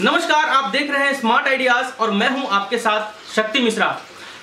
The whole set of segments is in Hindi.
नमस्कार, आप देख रहे हैं स्मार्ट आइडियाज़ और मैं हूँ आपके साथ शक्ति मिश्रा।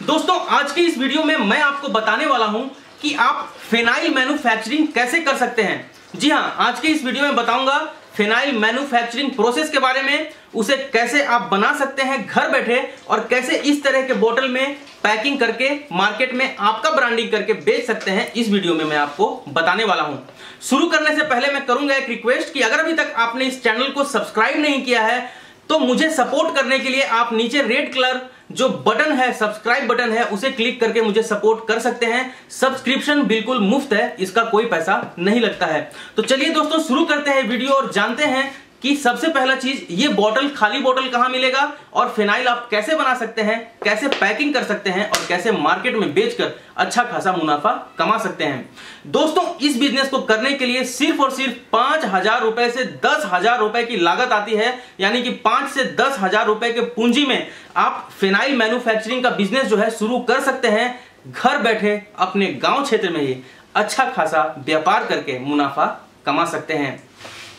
दोस्तों, आज की इस वीडियो में मैं आपको बताने वाला हूँ कि आप फेनाइल मैन्युफैक्चरिंग कैसे कर सकते हैं। जी हाँ, आज की इस वीडियो में बताऊँगा फिनाइल मैन्युफैक्चरिंग प्रोसेस के बारे में, उसे कैसे आप बना सकते हैं घर बैठे और कैसे इस तरह के बोतल में पैकिंग करके मार्केट में आपका ब्रांडिंग करके बेच सकते हैं, इस वीडियो में मैं आपको बताने वाला हूँ। शुरू करने से पहले मैं करूँगा एक रिक्वेस्ट कि अगर अभी तक आपने इस चैनल को सब्सक्राइब नहीं किया है तो मुझे सपोर्ट करने के लिए आप नीचे रेड कलर जो बटन है सब्सक्राइब बटन है, उसे क्लिक करके मुझे सपोर्ट कर सकते हैं। सब्सक्रिप्शन बिल्कुल मुफ़्त है, इसका कोई पैसा नहीं लगता है। तो चलिए दोस्तों, शुरू करते हैं वीडियो और जानते हैं कि सबसे पहला चीज़, ये बॉटल खाली बॉटल कहाँ मिलेगा और फिनाइल आप कैसे बना सकते हैं, कैसे पैकिंग कर सकते हैं और कैसे मार्केट में बेचकर अच्छा खासा मुनाफा कमा सकते हैं। दोस्तों, इस बिज़नेस को करने के लिए सिर्फ़ और सिर्फ़ पाँच हज़ार रुपए से दस हज़ार रुपए की लागत आती है। यानी कि पाँच से दस हज़ार रुपए के पूंजी में आप फिनाइल मैन्युफैक्चरिंग का बिज़नेस जो है शुरू कर सकते हैं। घर बैठे अपने गाँव क्षेत्र में ही अच्छा खासा व्यापार करके मुनाफा कमा सकते हैं।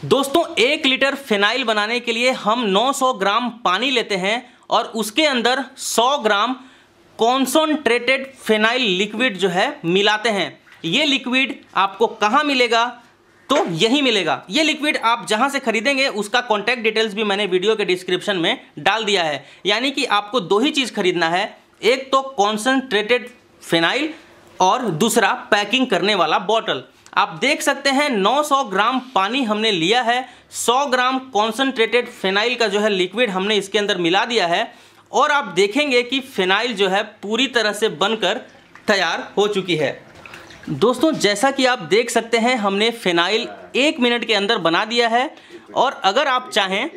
दोस्तों, एक लीटर फिनाइल बनाने के लिए हम 900 ग्राम पानी लेते हैं और उसके अंदर 100 ग्राम कॉन्सोनट्रेटेड फिनाइल लिक्विड जो है मिलाते हैं। ये लिक्विड आपको कहाँ मिलेगा? तो यही मिलेगा। ये लिक्विड आप जहाँ से खरीदेंगे, उसका कॉन्टैक्ट डिटेल्स भी मैंने वीडियो के डिस्क्रिप्शन में डाल दिया है। यानी कि आपको दो ही चीज़ खरीदना है। एक तो कॉन्सनट्रेटेड फिनाइल और दूसरा पैकिंग करने वाला बॉटल आप देख सकते हैं 900 ग्राम पानी हमने लिया है। 100 ग्राम कॉन्सनट्रेटेड फेनाइल का जो है लिक्विड हमने इसके अंदर मिला दिया है। और आप देखेंगे कि फेनाइल जो है पूरी तरह से बनकर तैयार हो चुकी है। दोस्तों, जैसा कि आप देख सकते हैं, हमने फेनाइल एक मिनट के अंदर बना दिया है। और अगर आप चाहें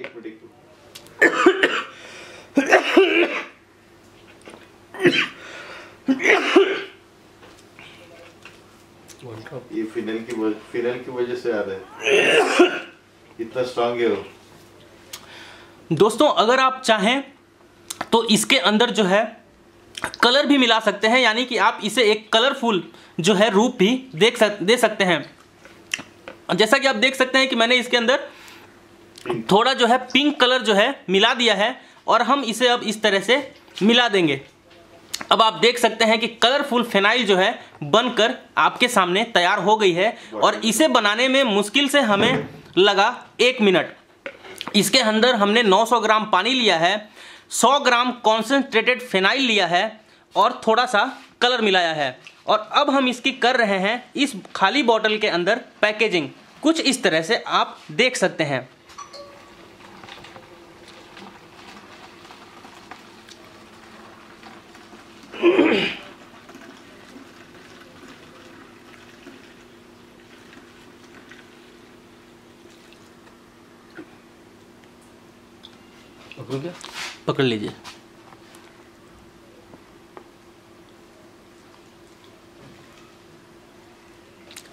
ये फिनल की फिनल की वजह से आ रहा है। इतना स्ट्रांग है वो। दोस्तों अगर आप चाहें तो इसके अंदर जो है कलर भी मिला सकते हैं यानी कि आप इसे एक कलरफुल जो है रूप भी देख सक दे सकते हैं। जैसा कि आप देख सकते हैं कि मैंने इसके अंदर थोड़ा जो है पिंक कलर जो है मिला दिया है और हम इसे अब इस तरह से मिला देंगे। अब आप देख सकते हैं कि कलरफुल फेनाइल जो है बनकर आपके सामने तैयार हो गई है और इसे बनाने में मुश्किल से हमें लगा एक मिनट। इसके अंदर हमने 900 ग्राम पानी लिया है 100 ग्राम कॉन्सेंट्रेटेड फेनाइल लिया है और थोड़ा सा कलर मिलाया है। और अब हम इसकी कर रहे हैं इस खाली बॉटल के अंदर पैकेजिंग कुछ इस तरह से आप देख सकते हैं। पकड़ू क्या पकड़ लीजिए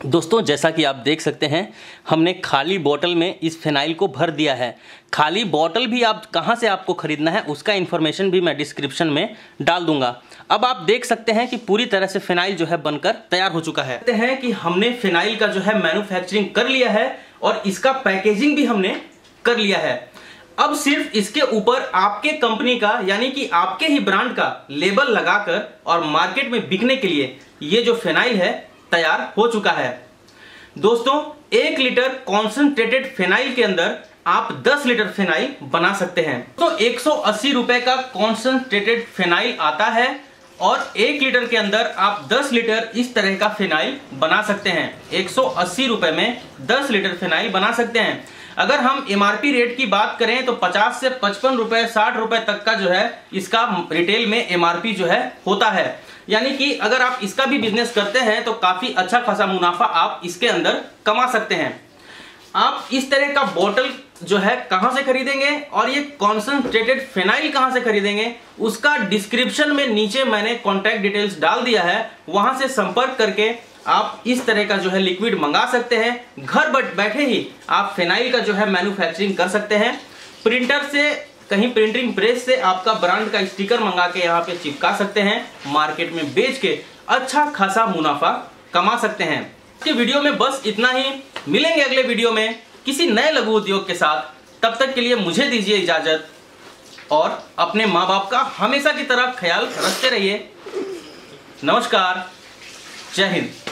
दोस्तों, जैसा कि आप देख सकते हैं, हमने खाली बोतल में इस फिनाइल को भर दिया है। खाली बोतल भी आप कहाँ से आपको खरीदना है, उसका इन्फॉर्मेशन भी मैं डिस्क्रिप्शन में डाल दूँगा। अब आप देख सकते हैं कि पूरी तरह से फिनाइल जो है बनकर तैयार हो चुका है। कहते हैं कि हमने फिनाइल का जो है मैन्युफैक्चरिंग कर लिया है और इसका पैकेजिंग भी हमने कर लिया है। अब सिर्फ़ इसके ऊपर आपके कंपनी का, यानी कि आपके ही ब्रांड का लेबल लगाकर और मार्केट में बिकने के लिए ये जो फिनाइल है तैयार हो चुका है। दोस्तों, एक लीटर कॉन्सेंट्रेटेड फेनाइल के अंदर आप 10 लीटर फेनाइल बना सकते हैं। तो एक सौ अस्सी रुपए का कॉन्सेंट्रेटेड फेनाइल आता है और एक लीटर के अंदर आप 10 लीटर इस तरह का फेनाइल बना सकते हैं। एक सौ अस्सी रुपए में 10 लीटर फेनाइल बना सकते हैं। अगर हम एमआरपी रेट की बात करें तो 50 से पचपन रुपए, साठ रुपए तक का जो है इसका रिटेल में एमआरपी जो है होता है। यानी कि अगर आप इसका भी बिज़नेस करते हैं तो काफ़ी अच्छा खासा मुनाफा आप इसके अंदर कमा सकते हैं। आप इस तरह का बोतल जो है कहाँ से खरीदेंगे और ये कॉन्सेंट्रेटेड फेनाइल कहाँ से खरीदेंगे, उसका डिस्क्रिप्शन में नीचे मैंने कॉन्टैक्ट डिटेल्स डाल दिया है, वहाँ से संपर्क करके आप इस तरह का जो है लिक्विड मंगा सकते हैं। घर बैठे ही आप फेनाइल का जो है मैन्युफैक्चरिंग कर सकते हैं। प्रिंटर से, कहीं प्रिंटिंग प्रेस से आपका ब्रांड का स्टिकर मंगा के यहाँ पे चिपका सकते हैं। मार्केट में बेच के अच्छा खासा मुनाफा कमा सकते हैं। कि वीडियो में बस इतना ही। मिलेंगे अगले वीडियो में किसी नए लघु उद्योग के साथ। तब तक के लिए मुझे दीजिए इजाज़त और अपने माँ बाप का हमेशा की तरह ख्याल रखते रहिए। नमस्कार। जय हिंद।